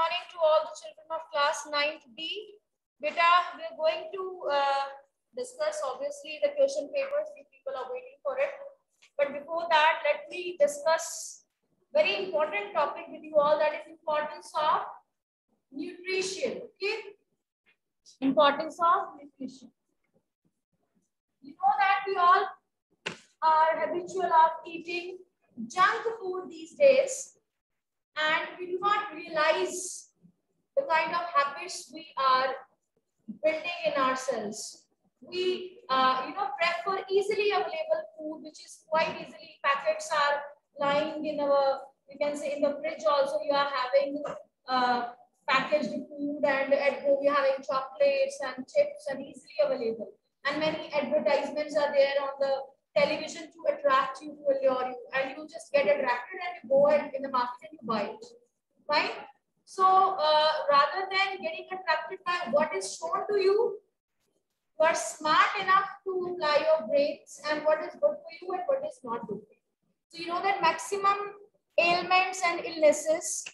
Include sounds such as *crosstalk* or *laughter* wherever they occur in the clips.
morning to all the children of class 9th B. Beta, we are going to uh, discuss obviously the question papers if people are waiting for it. But before that, let me discuss very important topic with you all that is importance of nutrition. Okay? Importance of nutrition. You know that we all are habitual of eating junk food these days and we do not realize the kind of habits we are building in ourselves. We, uh, you know, prefer easily available food, which is quite easily. Packets are lying in our, you can say in the fridge also, you are having uh, packaged food and at home you're having chocolates and chips and easily available. And many advertisements are there on the television to attract you, to allure you, and you just get attracted and you go and in the market and you buy it. Right? So uh, rather than getting attracted by what is shown to you, you are smart enough to apply your brains and what is good for you and what is not good for you. So you know that maximum ailments and illnesses,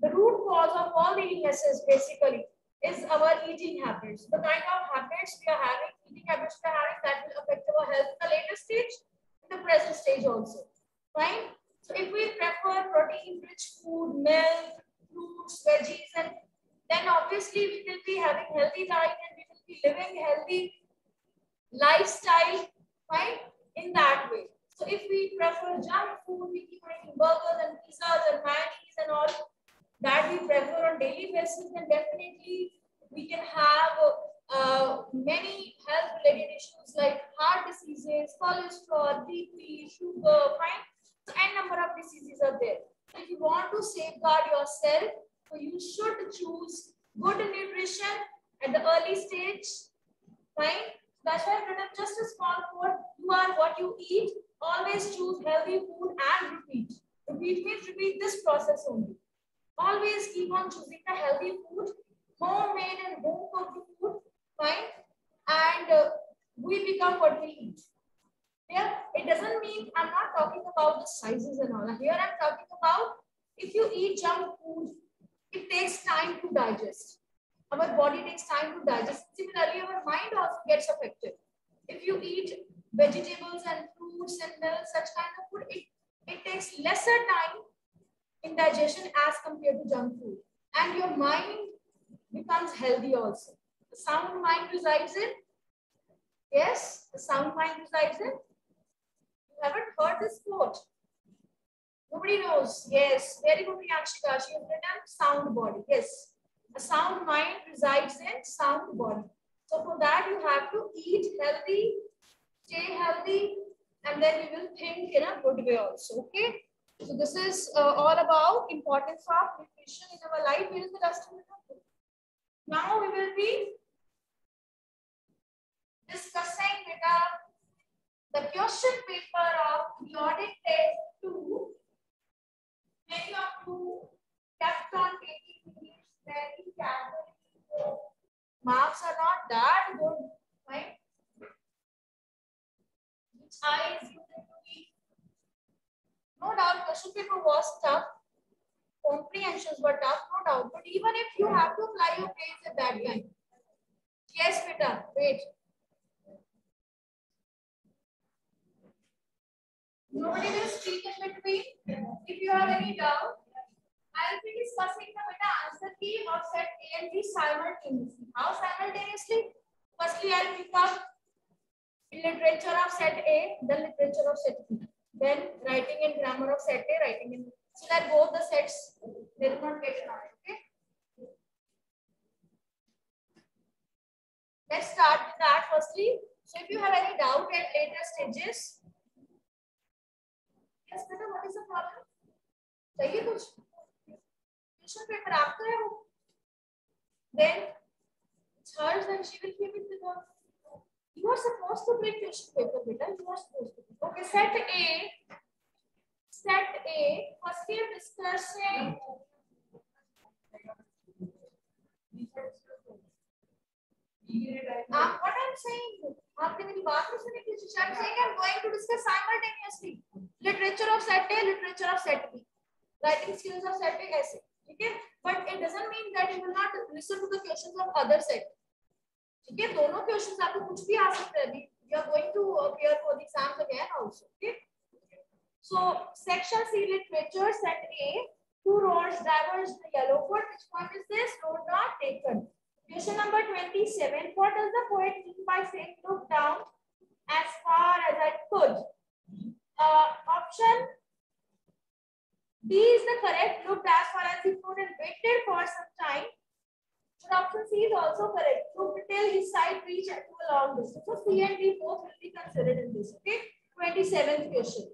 the root cause of all the illnesses basically is our eating habits. The kind of habits we are having, eating habits we are having that will affect our health in the later stage, in the present stage also. Right? So if we prefer protein-rich food, milk, fruits, veggies, and then obviously we will be having healthy diet and we will be living healthy lifestyle, right? In that way. So if we prefer junk food, we keep eating burgers and pizzas and mayonnaise and all, that we prefer on daily basis, then definitely we can have uh, many health related issues like heart diseases, cholesterol, BP, sugar, fine. So, n number of diseases are there. If you want to safeguard yourself, so you should choose good nutrition at the early stage, right? That's why written just a small quote. You are what you eat. Always choose healthy food and repeat. Repeat means repeat this process only. Always keep on choosing the healthy food, homemade and home cooked food, fine? And uh, we become what we eat. Here, it doesn't mean I'm not talking about the sizes and all. Here, I'm talking about if you eat junk food, it takes time to digest. Our body takes time to digest. Similarly, our mind also gets affected. If you eat vegetables and fruits and milk, such kind of food, it, it takes lesser time in digestion as compared to junk food. And your mind becomes healthy also. The sound mind resides in? Yes, the sound mind resides in? You haven't heard this quote. Nobody knows. Yes, very good, Priyanshika. She has written sound body. Yes, a sound mind resides in sound body. So for that, you have to eat healthy, stay healthy, and then you will think in a good way also. Okay. So this is uh, all about importance of nutrition in our life. Where is the dustbin? Now we will be discussing with the question paper of the audit test 2. Many of you kept on taking these very carefully. Marks are not that good, right? Which you can no doubt, question paper was tough. Comprehensions were tough, no doubt. But even if you have to apply your brains at that time. Yes, beta, wait. Nobody will speak in between. If you have any doubt, I will be discussing the beta answer key of set A and B simultaneously. How simultaneously? Firstly, I'll pick up the literature of set A, then literature of set B. Then writing in grammar of set A, writing in so that both the sets they do not get annoyed. Okay. Let's start with that firstly. So if you have any doubt at later stages, yes, बेटा, what is the problem? चाहिए कुछ? Question paper आपका है वो. It's hers and she will give it to the You are supposed to bring question paper, beta. You are supposed to. Okay, set A. Set A. First we are Uh, what I'm saying, आपने मेरी बात नहीं सुनी किसी I'm saying I'm going to discuss simultaneously literature of set A, literature of set B, writing skills of set A ऐसे. ठीक है but it doesn't mean that you will not listen to the questions of other set ठीक है दोनों questions आपको कुछ भी आ सकते हैं अभी you are going to appear for the exams again also okay so section c literature set a two roads diverge the yellow foot which one is this road not taken question number 27 what does the poet mean by saying look down as far as i could uh, option D is the correct. Looked as far as he could and waited for some time. But option C is also correct. Looked till his sight reached to a long distance. So C and D both will be considered in this. Okay. 27th question.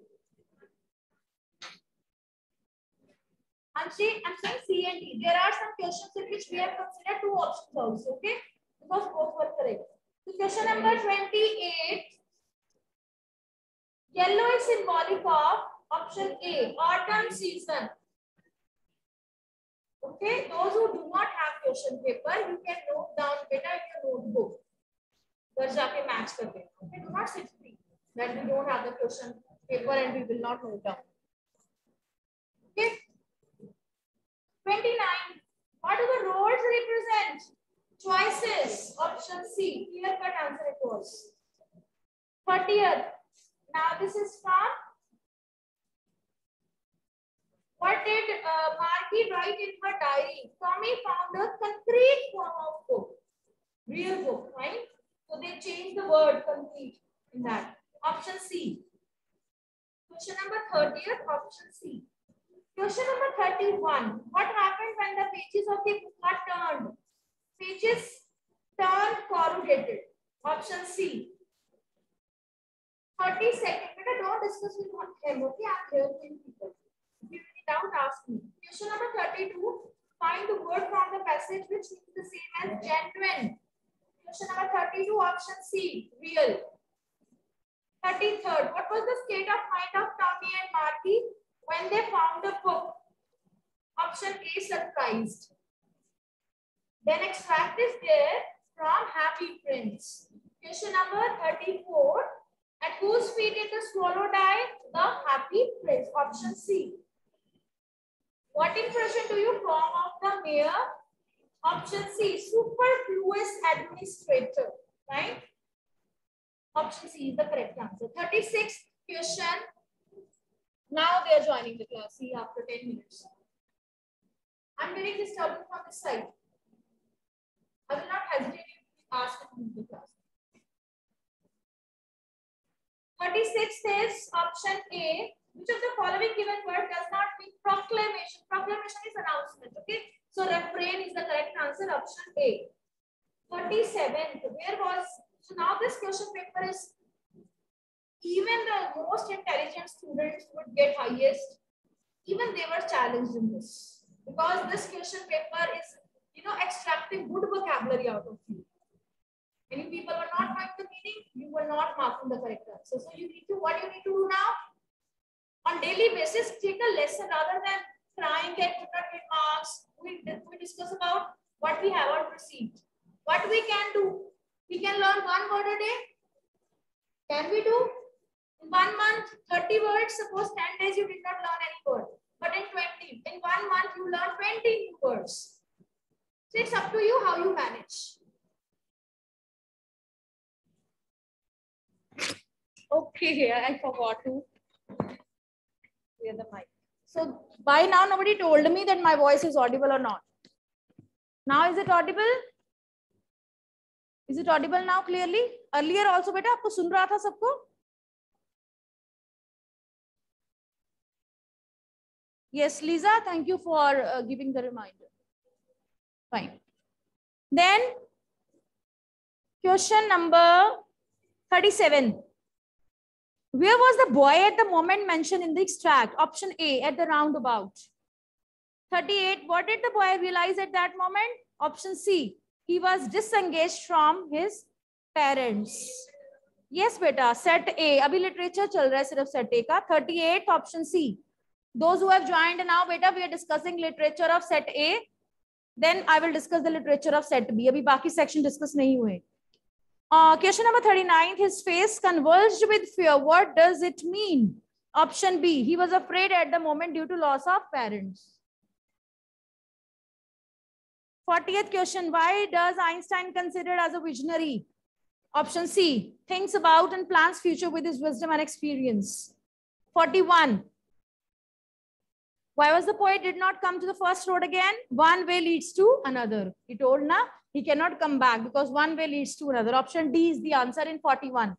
I'm saying, I'm saying C and D. There are some questions in which we have considered two options also. Okay. Because both were correct. So question number 28. Yellow is symbolic of option A, autumn season. Okay, those who do not have question paper, you can note down better in your notebook. घर जाके match कर देना. Okay, do not sit free that we don't have the question paper and we will not note down. Okay. Roads represent? Choices. Option C. Clear cut answer it was. 30th. Now this is from what did uh, write in her diary? Tommy found a concrete form of book. Real book, right? So they changed the word concrete in that. Option C. Question number 30th, option C. Question number 31. What happened when the pages of the book are turned? Pages turn corrugated. Option C. 30 seconds. But don't discuss with him. Okay, I'm hearing people. If you any doubt, ask me. Question number 32. Find the word from the passage which means the same as genuine. Question number 32, option C, real. 33rd. What was the state of mind of Tommy and Margie when they found the book? Option A, surprised. Then extract is there from Happy Prince. Question number 34. At whose feet did the swallow die? The Happy Prince. Option C. What impression do you form of the mayor? Option C. Superfluous administrator. Right? Option C is the correct answer. 36th question. Now they are joining the class. See after 10 minutes. I'm getting disturbance from this side. I will not hesitate to ask to the class. 36th is option A. Which of the following given word does not mean proclamation? Proclamation is announcement. Okay. So refrain is the correct answer. Option A. 37th. Where was so now this question paper is even the most intelligent students would get highest. Even they were challenged in this because this question paper is you know extracting good vocabulary out of you. Many people were not knowing the meaning, you were not marking the correct answer. So you need to, what you need to do now? On daily basis, take a lesson rather than trying and do not get marks. We, we discuss about what we haven't received. What we can do? We can learn one word a day. Can we do? In one month, 30 words. Suppose 10 days you did not learn any word. But in 20, in one month, you learn 20 new words. So it's up to you how you manage. Okay, I *laughs* forgot to clear the mic. So by now, nobody told me that my voice is audible or not. Now is it audible? Is it audible now clearly? Earlier also, बेटा आपको सुन रहा था सबको? Yes, Lisa, thank you for uh, giving the reminder. Fine. Then, question number 37. Where was the boy at the moment mentioned in the extract? Option A, at the roundabout. 38, what did the boy realize at that moment? Option C, he was disengaged from his parents. Yes, beta, set A. Abhi literature chal raha hai sirf set A ka. 38, option C. Those who have joined now, beta, we are discussing literature of set A. Then I will discuss the literature of set B. Abhi baki section discuss nahi hue. Uh, question number 39, his face convulsed with fear. What does it mean? Option B, he was afraid at the moment due to loss of parents. 40th question. Why does Einstein considered as a visionary? Option C, thinks about and plans future with his wisdom and experience. 41. Why was the poet did not come to the first road again? One way leads to another. He told na he cannot come back because one way leads to another. Option D is the answer in 41.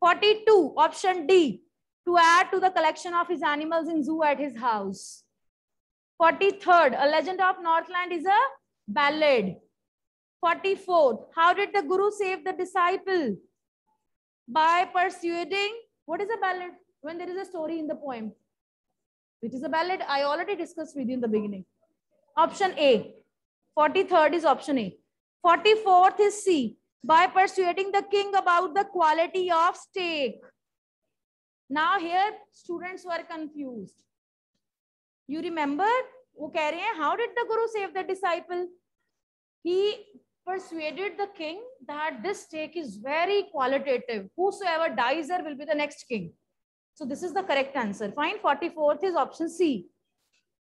42. Option D to add to the collection of his animals in zoo at his house. 43rd. A legend of Northland is a ballad. 44th. How did the guru save the disciple? By persuading. What is a ballad? When there is a story in the poem which is a ballad I already discussed with you in the beginning. Option A, 43rd is option A. 44th is C, by persuading the king about the quality of stake. Now here students were confused. You remember, how did the guru save the disciple? He persuaded the king that this stake is very qualitative. Whosoever dies there will be the next king. So this is the correct answer. Fine. 44th is option C.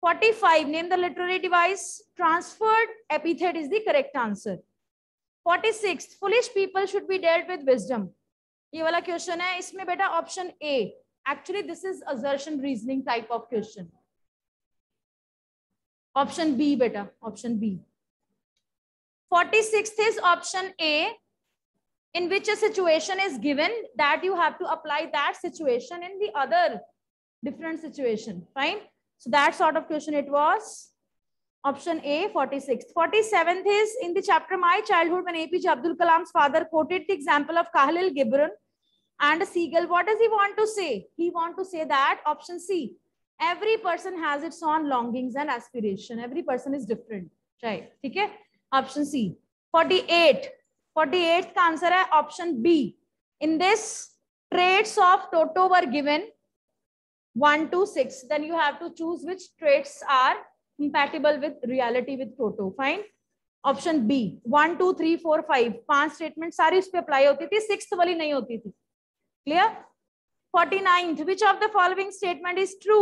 45. Name the literary device. Transferred epithet is the correct answer. 46. Foolish people should be dealt with wisdom. ये वाला question है इसमें बेटा option A actually this is assertion reasoning type of question option B बेटा option B 46th is option A, in which a situation is given that you have to apply that situation in the other different situation, right? So that sort of question it was. Option A, 46th. 47th is in the chapter My Childhood when APJ Abdul Kalam's father quoted the example of Kahlil Gibran and a seagull. What does he want to say? He want to say that option C, every person has its own longings and aspiration. Every person is different, right? Okay? Option C. 48, forty eight का answer है option B in this traits of Toto were given one two six then you have to choose which traits are compatible with reality with Toto fine option B one two three four five पाँच statement सारी उस पर apply होती थी. Six वाली नहीं होती थी. Clear forty ninth which of the following statement is true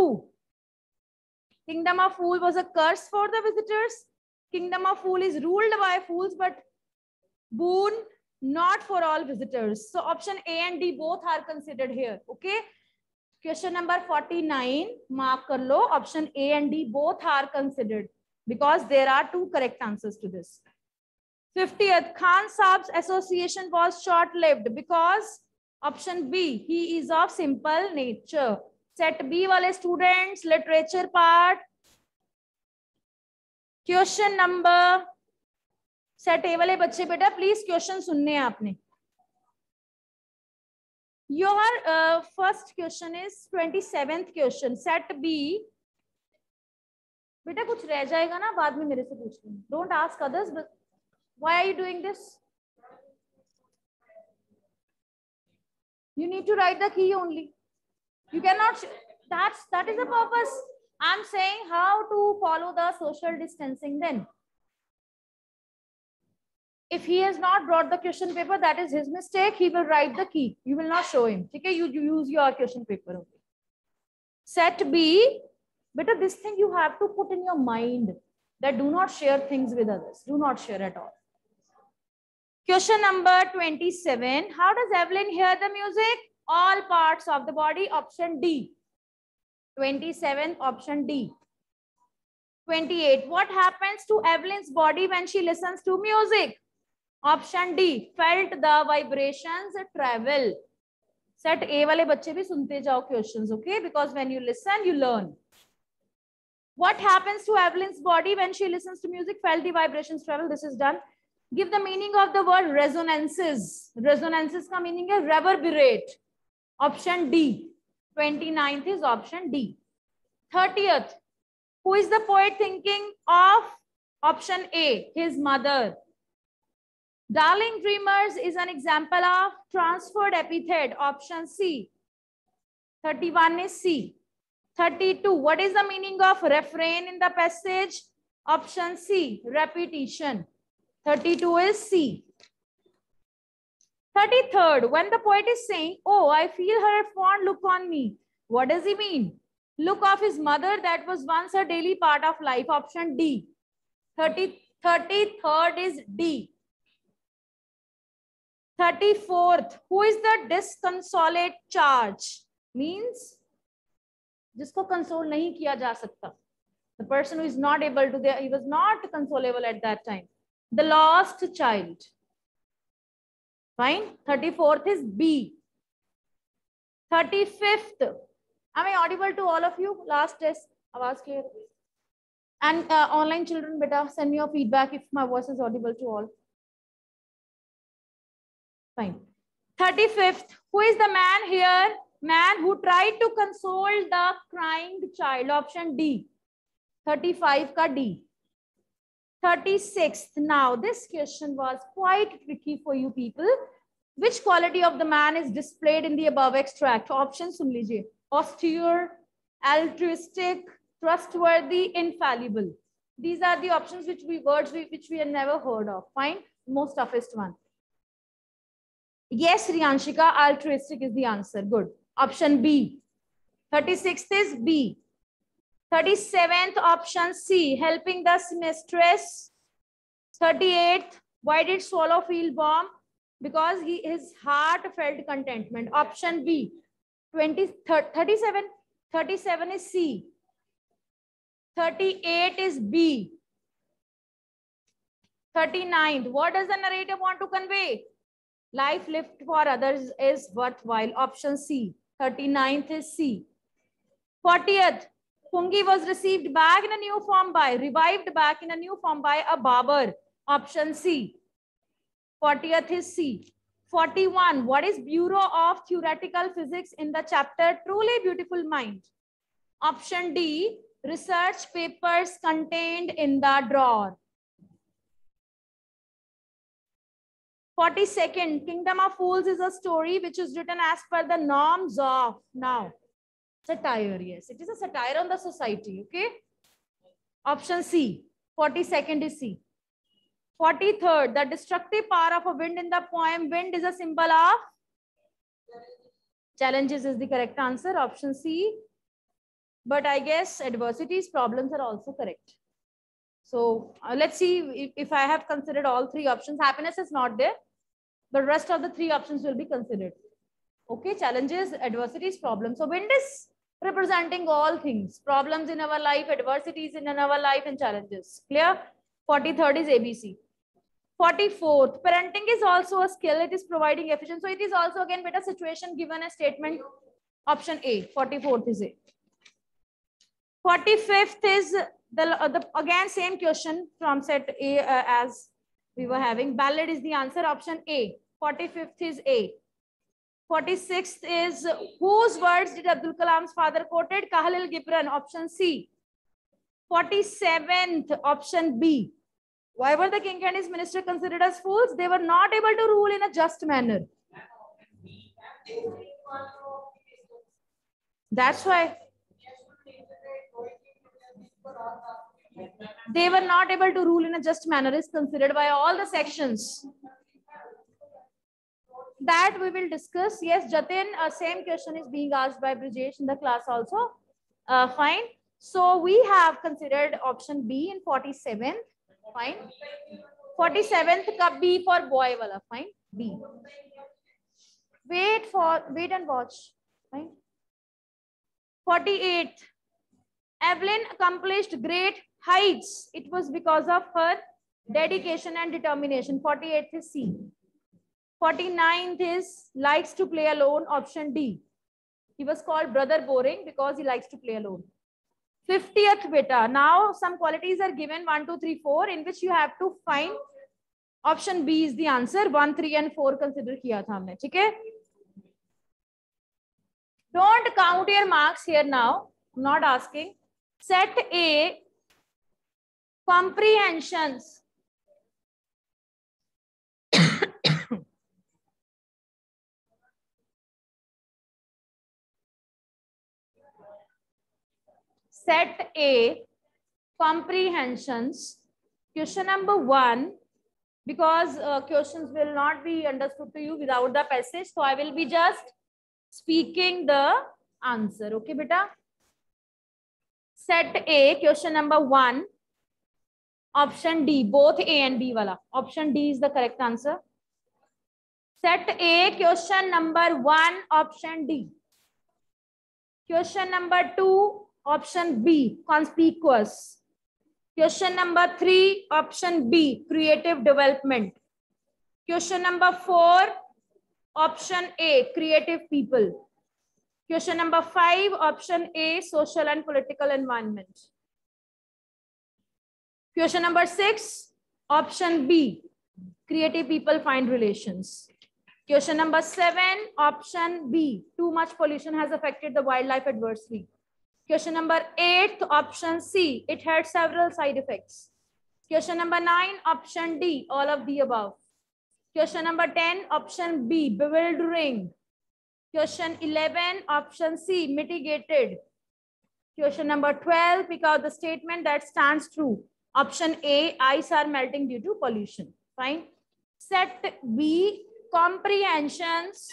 kingdom of fool was a curse for the visitors kingdom of fool is ruled by fools but boon not for all visitors. So option a and d both are considered here. Okay? Question number 49 mark kar lo. Option a and d both are considered because there are two correct answers to this. 50th khan Sahab's association was short lived because option b he is of simple nature. Set b wale students literature part. Question number set A है बच्चे, बेटा please question सुनने हैं आपने। Your first question is twenty seventh question set B बेटा, कुछ रह जाएगा ना, बाद में मेरे से पूछ लू don't ask others why are you doing this you need to write the key only you can not that is is a purpose i'm saying how to follow the social distancing then If he has not brought the question paper, that is his mistake. He will write the key. You will not show him. Okay, you, you use your question paper. Okay. Set B, better this thing you have to put in your mind that do not share things with others. Do not share at all. Question number 27. How does Evelyn hear the music? All parts of the body. Option D. 27 option D. 28. What happens to Evelyn's body when she listens to music? Option D. Felt the vibrations travel. Set A wale bachche bhi sunte jao questions, okay? Because when you listen, you learn. What happens to Evelyn's body when she listens to music? Felt the vibrations travel. This is done. Give the meaning of the word resonances. Resonances ka meaning hai reverberate. Option D. 29th is option D. 30th, who is the poet thinking of? Option A, his mother. Darling Dreamers is an example of transferred epithet. Option C. 31 is C. 32, what is the meaning of refrain in the passage? Option C, repetition. 32 is C. 33rd, when the poet is saying, oh, I feel her fond look on me. What does he mean? Look of his mother that was once a daily part of life. Option D. 34 33rd is D. 34th, who is the disconsolate charge? Means जिसको console नहीं किया जा सकता. The person who is not able to, he was not consolable at that time. The lost child. Fine. 34th is B. 35th. Am I audible to all of you? Last test. Awaaz clear. And uh, online children, beta, send me your feedback if my voice is audible to all. Fine. 35th. Who is the man here? Man who tried to console the crying child. Option D. 35 ka D. 36th. Now, this question was quite tricky for you people. Which quality of the man is displayed in the above extract? Options sun lijiye. Austere, altruistic, trustworthy, infallible. These are the options which we words we, which we have never heard of. Fine. Most toughest one. Yes, Rianshika, altruistic is the answer. Good. Option B. 36th is B. 37th option C, helping the mistress. 38th, why did swallow feel warm? Because he, his heart felt contentment. Option B, 20, 37, 37 is C. 38 is B. 39th, what does the narrator want to convey? Life lived for others is worthwhile. Option C. 39th is C. 40th, Pungi was received back in a new form by, revived back in a new form by a barber. Option C. 40th is C. 41. What is Bureau of Theoretical Physics in the chapter Truly Beautiful Mind? Option D. Research papers contained in the drawer. 42nd. Kingdom of Fools is a story which is written as per the norms of now Satire, yes. It is a satire on the society, okay? Option C. 42nd is C. 43rd, the destructive power of a wind in the poem Wind is a symbol of challenges is the correct answer. Option C. But I guess adversities, problems are also correct. So uh, let's see if, if I have considered all three options. Happiness is not there. The rest of the three options will be considered. Okay, challenges, adversities, problems. So wind is representing all things, problems in our life, adversities in our life and challenges. Clear? 43rd is ABC. 44th, parenting is also a skill. It is providing efficiency. So it is also again better situation given a statement. Option A, 44th is A. 45th is the, uh, the again same question from set A uh, as we were having. Ballad is the answer. Option A. 45th is A. 46th is whose words did Abdul Kalam's father quoted? Kahlil Gibran, option C. 47th, option B. Why were the king and his minister considered as fools? They were not able to rule in a just manner. That's why. They were not able to rule in a just manner is considered by all the sections that we will discuss. Yes, Jatin, uh, same question is being asked by Brijesh in the class also. Uh, fine. So we have considered option B in 47th. Fine. 47th ka B for boy wala. Fine. B. Wait for, wait and watch. Fine. 48th. Evelyn accomplished great heights. It was because of her dedication and determination. 48th is C. 49th is likes to play alone, option D. He was called brother boring because he likes to play alone. 50th beta. Now some qualities are given 1, 2, 3, 4 in which you have to find option B is the answer. 1, 3 and 4 consider kiya tha humne. Okay? Don't count your marks here now. I'm not asking. Set A comprehensions *coughs* set A, comprehensions. Question number one, because uh, questions will not be understood to you without the passage. So I will be just speaking the answer. Okay, beta? Set A, question number one. Option D, both A and B wala. Option D is the correct answer. Set A, question number one, option D. Question number two, option B, conspicuous. Question number three, option B, creative development. Question number four, option A, creative people. Question number five, option A, social and political environment. Question number six, option B, creative people find relations. Question number seven, option B, too much pollution has affected the wildlife adversely. Question number eight, option C, it had several side effects. Question number nine, option D, all of the above. Question number 10, option B, bewildering. Question 11, option C, mitigated. Question number 12, pick out the statement that stands true. Option A, ice are melting due to pollution. Fine. Set B, comprehensions.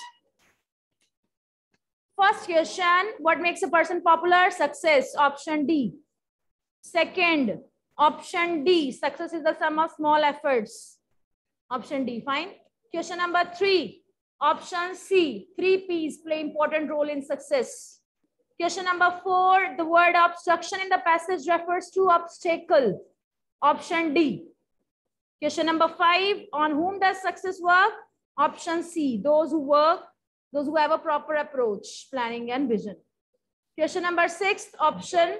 First question, what makes a person popular? Success, option D. Second, option D, success is the sum of small efforts. Option D, fine. Question number three, option C, three P's play important role in success. Question number four, the word obstruction in the passage refers to obstacle. Option D. Question number five, on whom does success work? Option C, those who work, those who have a proper approach, planning and vision. Question number six, option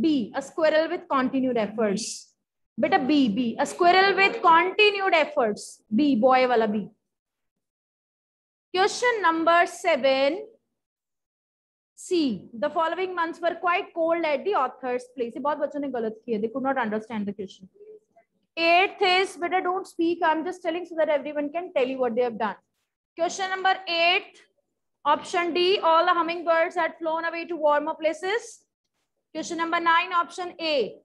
B, a squirrel with continued efforts. Beta B, B, a squirrel with continued efforts. B, boy wala B. Question number seven, C, the following months were quite cold at the author's place. बहुत बच्चों ने गलत किया. They could not understand the question. Eighth is, better don't speak. I'm just telling so that everyone can tell you what they have done. Question number eight, option D, all the hummingbirds had flown away to warmer places. Question number nine, option A,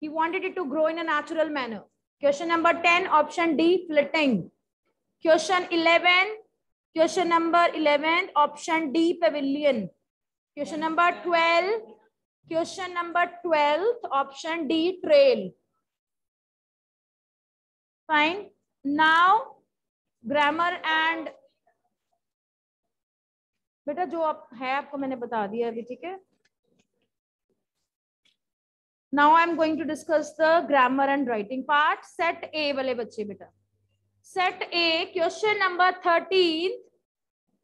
he wanted it to grow in a natural manner. Question number 10, option D, flitting. Question 11, Question number eleventh option D pavilion question number twelve question number twelve option D trail fine now grammar and बेटा जो आप, है आपको मैंने बता दिया अभी, ठीक है? Now I'm going to discuss the grammar and writing part set A वाले बच्चे, बेटा। Set A question number thirteen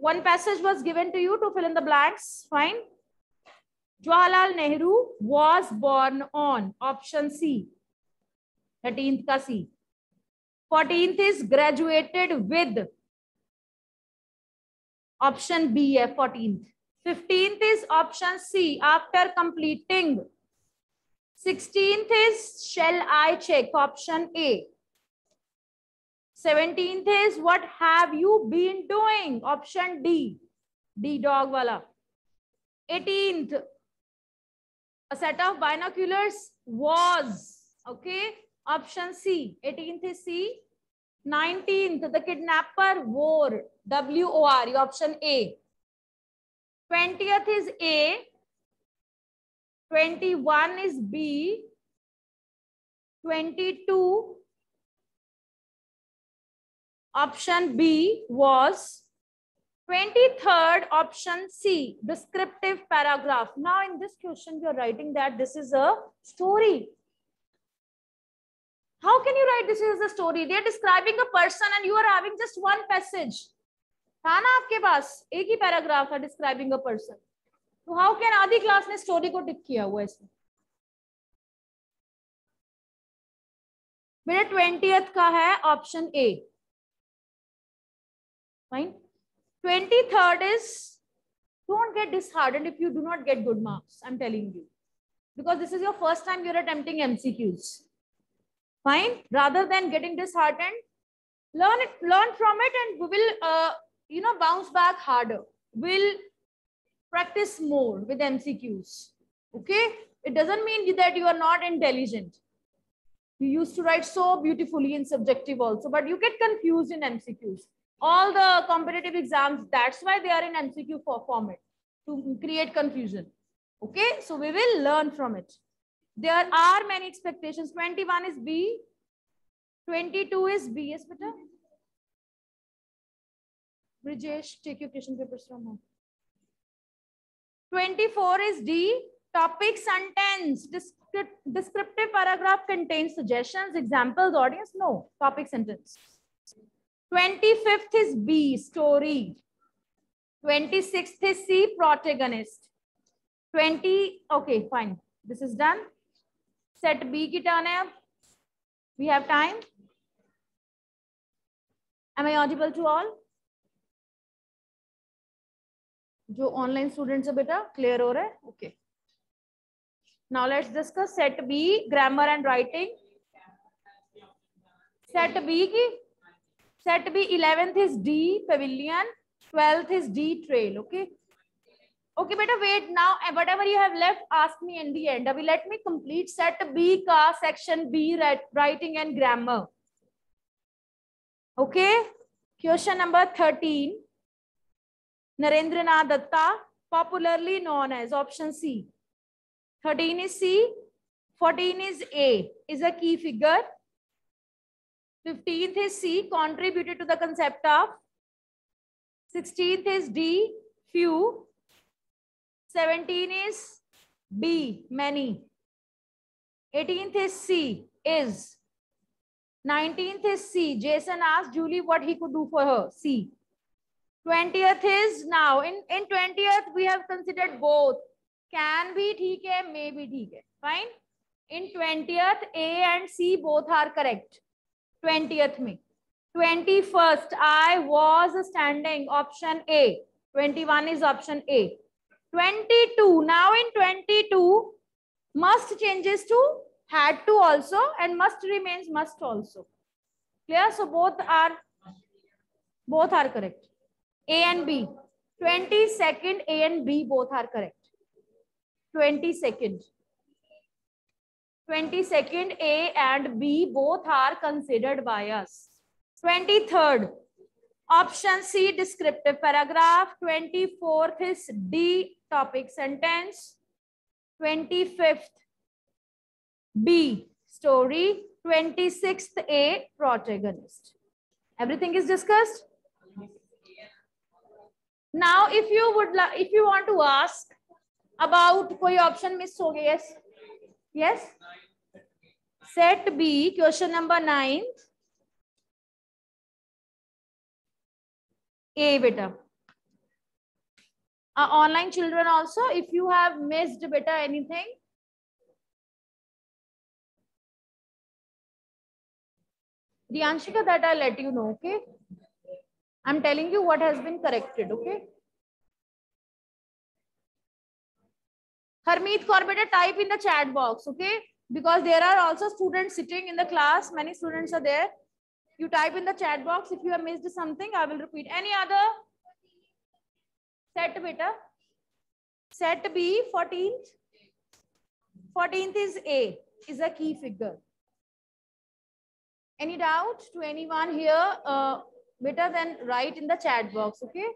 one passage was given to you to fill in the blanks. Fine. Jawaharlal nehru was born on option c 13th ka c. 14th is graduated with option b है 14th 15th is option c after completing. 16th is shall I check option A. 17th is what have you been doing option D. D dog wala. 18th a set of binoculars was okay option C. 18th is C. 19th the kidnapper wore W O R option A. 20th is A 21 is B. 22 option B was 23rd option C, descriptive paragraph. Now in this question, you're writing that this is a story. How can you write this is a story? They're describing a person and you are having just one passage. था ना आपके पास एक ही paragraph है describing a person. तो how can आधी class ने स्टोरी को टिक किया हुआ इसमें मेरा ट्वेंटी का है option A Fine. 23rd is don't get disheartened if you do not get good marks. I'm telling you. Because this is your first time you're attempting MCQs. Fine. Rather than getting disheartened, learn it, learn from it and we will, uh, you know, bounce back harder. We'll practice more with MCQs. Okay. It doesn't mean that you are not intelligent. You used to write so beautifully in subjective also, but you get confused in MCQs. All the competitive exams, that's why they are in MCQ for format to create confusion. Okay. So we will learn from it. There are many expectations. 21 is B. 22 is B. Yes, beta. Brijesh, take your question papers from home. 24 is D. Topic sentence. Descript descriptive paragraph contains suggestions, examples, audience. No. Topic sentence. 25th is B. Story. 26th is C. Protagonist. 20. Okay, fine. This is done. Set B ki turn hai ab. We have time. Am I audible to all? जो online students है बेटा clear हो रहा है okay now let's discuss set B grammar and writing set B की set B 11th is D pavilion, 12th is D trail. Okay. Okay, beta, wait now. Whatever you have left, ask me in the end. Abhi, let me complete set B ka section B writing and grammar. Okay. Question number 13. Narendranath Datta, popularly known as option C. 13 is C, 14 is A, is a key figure. 15th is C, contributed to the concept of. 16th is D, few. 17 is B, many. 18th is C, is. 19th is C. Jason asked Julie what he could do for her. C. 20th is now in in 20th we have considered both can be hai may be hai fine in 20th a and c both are correct 20th me 21st i was standing option a 21 is option a 22 now in 22 must changes to had to also and must remains must also clear so both are both are correct a and B. 22nd, A and B both are correct. 22nd. 22nd, A and B both are considered by us. 23rd, option C, descriptive paragraph. 24th is D, topic sentence. 25th, B, story. 26th, A, protagonist. Everything is discussed? now if you would like if you want to ask about koi option miss ho gaya yes. Set b question number 9 a beta. Uh, online children also? If you have missed beta anything? The anshika that i'll let you know okay? I'm telling you what has been corrected, okay? Harmeet Corbett, type in the chat box, okay? Because there are also students sitting in the class. Many students are there. You type in the chat box. If you have missed something, I will repeat. Any other? Set beta. Set B, 14th. 14th is A, is a key figure. Any doubt to anyone here? Uh, better than write in the chat box okay